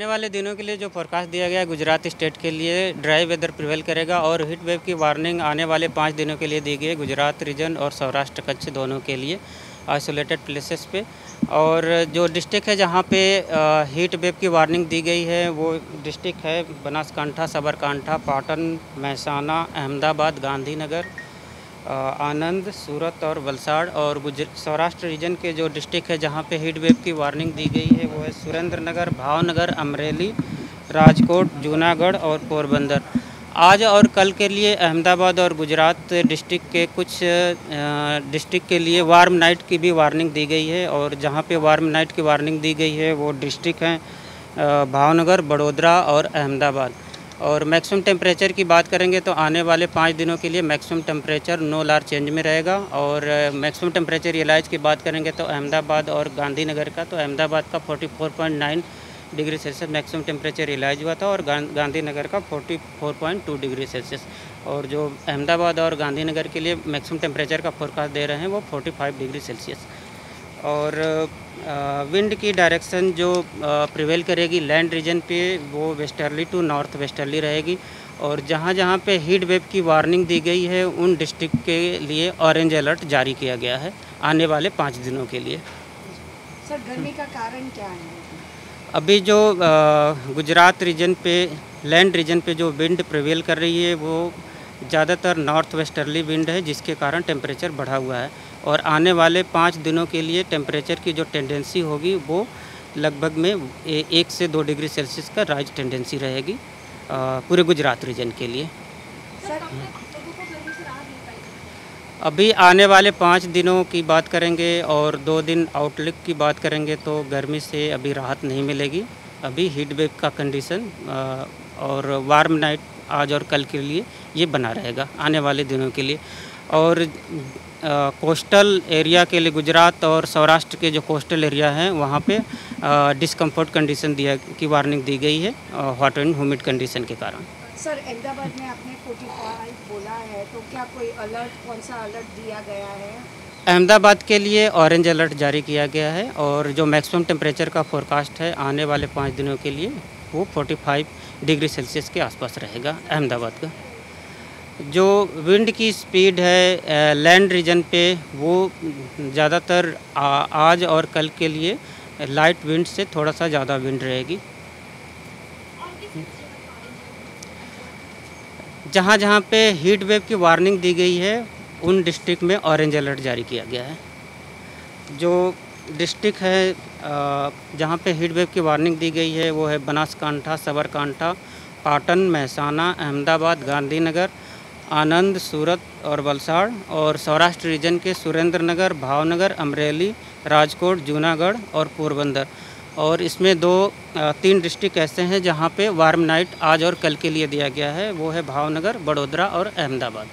आने वाले दिनों के लिए जो फोरकास्ट दिया गया है, गुजरात स्टेट के लिए ड्राई वेदर प्रिवेल करेगा और हीट वेव की वार्निंग आने वाले पाँच दिनों के लिए दी गई है। गुजरात रीजन और सौराष्ट्र कच्छ दोनों के लिए आइसोलेटेड प्लेसेस पे। और जो डिस्ट्रिक्ट है जहाँ पे हीट वेव की वार्निंग दी गई है, वो डिस्ट्रिक्ट है बनासकांठा, साबरकांठा, पाटन, महसाना, अहमदाबाद, गांधीनगर आनंद, सूरत और वलसाड़ और सौराष्ट्र रीजन के जो डिस्ट्रिक्ट है जहाँ पे हीट वेव की वार्निंग दी गई है, वो है सुरेंद्र नगर भावनगर, अमरेली, राजकोट, जूनागढ़ और पोरबंदर। आज और कल के लिए अहमदाबाद और गुजरात डिस्ट्रिक्ट के कुछ डिस्ट्रिक्ट के लिए वार्म नाइट की भी वार्निंग दी गई है और जहाँ पे वार्म नाइट की वार्निंग दी गई है, वो डिस्ट्रिक्ट हैं भावनगर, बड़ोदरा और अहमदाबाद। और मैक्सिमम टेम्परेचर की बात करेंगे तो आने वाले पाँच दिनों के लिए maximum temperature no large change में रहेगा और मैक्सिमम टेम्परेचर रियलाइज़ की बात करेंगे तो अहमदाबाद और गांधीनगर का तो अहमदाबाद का 44.9 degree Celsius maximum temperature realise हुआ था और गांधीनगर का 44.2 डिग्री सेल्सियस। और जो अहमदाबाद और गांधीनगर के लिए मैक्सिमम टेम्परेचर का फोरकास्ट दे रहे हैं वो 45 डिग्री सेल्सियस। और विंड की डायरेक्शन जो प्रिवेल करेगी लैंड रीजन पे वो वेस्टर्ली टू नॉर्थ वेस्टर्ली रहेगी। और जहाँ जहाँ पे हीट वेव की वार्निंग दी गई है उन डिस्ट्रिक्ट के लिए ऑरेंज अलर्ट जारी किया गया है आने वाले पाँच दिनों के लिए। सर गर्मी का कारण क्या है? अभी जो गुजरात रीजन पे लैंड रीजन पे जो विंड प्रिवेल कर रही है वो ज़्यादातर नॉर्थ वेस्टर्ली विंड है जिसके कारण टेम्परेचर बढ़ा हुआ है। और आने वाले पाँच दिनों के लिए टेम्परेचर की जो टेंडेंसी होगी वो लगभग में एक से दो डिग्री सेल्सियस का राइज टेंडेंसी रहेगी पूरे गुजरात रीजन के लिए। अभी आने वाले पाँच दिनों की बात करेंगे और दो दिन आउटलुक की बात करेंगे तो गर्मी से अभी राहत नहीं मिलेगी। अभी हीट वेव का कंडीशन और वार्म नाइट आज और कल के लिए ये बना रहेगा आने वाले दिनों के लिए। और कोस्टल एरिया के लिए गुजरात और सौराष्ट्र के जो कोस्टल एरिया हैं वहाँ पे डिस्कम्फर्ट कंडीशन दिया की वार्निंग दी गई है हॉट एंड ह्यूमिड कंडीशन के कारण। सर अहमदाबाद में आपने 45 बोला है तो क्या कोई अलर्ट कौन सा अलर्ट दिया गया है? अहमदाबाद के लिए ऑरेंज अलर्ट जारी किया गया है और जो मैक्सिमम टेम्परेचर का फोरकास्ट है आने वाले पाँच दिनों के लिए वो 45 डिग्री सेल्सियस के आसपास रहेगा, अहमदाबाद का। जो विंड की स्पीड है लैंड रीजन पे, वो ज़्यादातर आज और कल के लिए लाइट विंड से थोड़ा सा ज़्यादा विंड रहेगी। जहाँ जहाँ पे हीट वेव की वार्निंग दी गई है, उन डिस्ट्रिक्ट में ऑरेंज अलर्ट जारी किया गया है। जो डिस्ट्रिक्ट है जहाँ पे हीट वेव की वार्निंग दी गई है, वो है बनासकांठा सबरकांठा पाटन, महसाना, अहमदाबाद, गांधीनगर, आनंद, सूरत और वलसाड़ और सौराष्ट्र रीजन के सुरेंद्र नगर भावनगर, अमरेली, राजकोट, जूनागढ़ और पोरबंदर। और इसमें दो तीन डिस्ट्रिक्ट ऐसे हैं जहाँ पे वार्म नाइट आज और कल के लिए दिया गया है, वो है भावनगर, बड़ोदरा और अहमदाबाद।